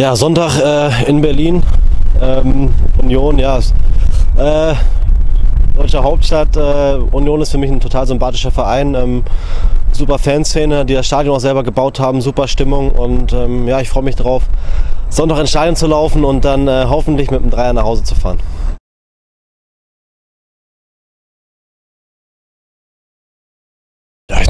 Ja, Sonntag äh, in Berlin. Ähm, Union, ja. Äh, deutsche Hauptstadt. Äh, Union ist für mich ein total sympathischer Verein. Ähm, super Fanszene, die das Stadion auch selber gebaut haben. Super Stimmung. Und ähm, ja, ich freue mich drauf, Sonntag ins Stadion zu laufen und dann äh, hoffentlich mit dem Dreier nach Hause zu fahren.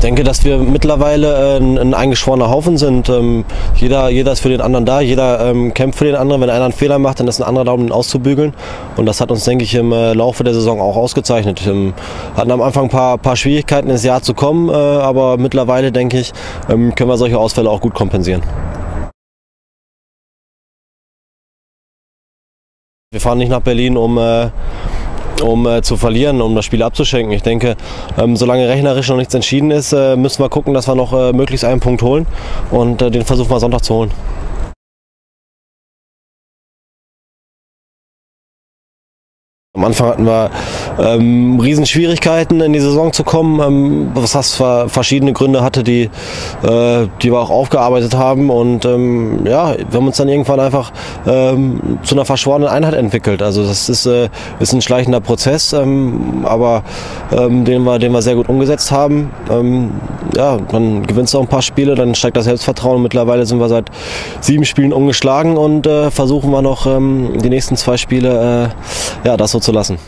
Denke, dass wir mittlerweile äh, ein, ein eingeschworener Haufen sind. Ähm, jeder, jeder ist für den anderen da, jeder ähm, kämpft für den anderen. Wenn einer einen Fehler macht, dann ist ein anderer da, um ihn auszubügeln. Und das hat uns, denke ich, im äh, Laufe der Saison auch ausgezeichnet. Wir hatten am Anfang ein paar, paar Schwierigkeiten ins Jahr zu kommen, äh, aber mittlerweile, denke ich, ähm, können wir solche Ausfälle auch gut kompensieren. Wir fahren nicht nach Berlin, um um äh, zu verlieren, um das Spiel abzuschenken. Ich denke, ähm, solange rechnerisch noch nichts entschieden ist, äh, müssen wir gucken, dass wir noch äh, möglichst einen Punkt holen und äh, den versuchen wir Sonntag zu holen. Am Anfang hatten wir ähm, Riesenschwierigkeiten in die Saison zu kommen, ähm, was das verschiedene Gründe hatte, die, äh, die wir auch aufgearbeitet haben. Und ähm, ja, wir haben uns dann irgendwann einfach ähm, zu einer verschworenen Einheit entwickelt. Also das ist, äh, ist ein schleichender Prozess, ähm, aber ähm, den, wir, den wir sehr gut umgesetzt haben. ja, dann gewinnst du auch ein paar Spiele, dann steigt das Selbstvertrauen. Mittlerweile sind wir seit sieben Spielen ungeschlagen und äh, versuchen wir noch die nächsten zwei Spiele äh, ja, das so zu lassen.